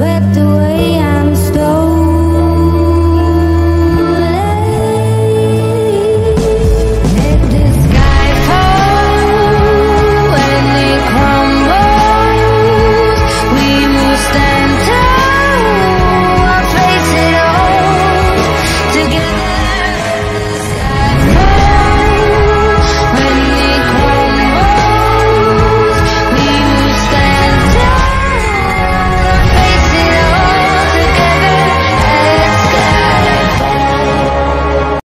swept away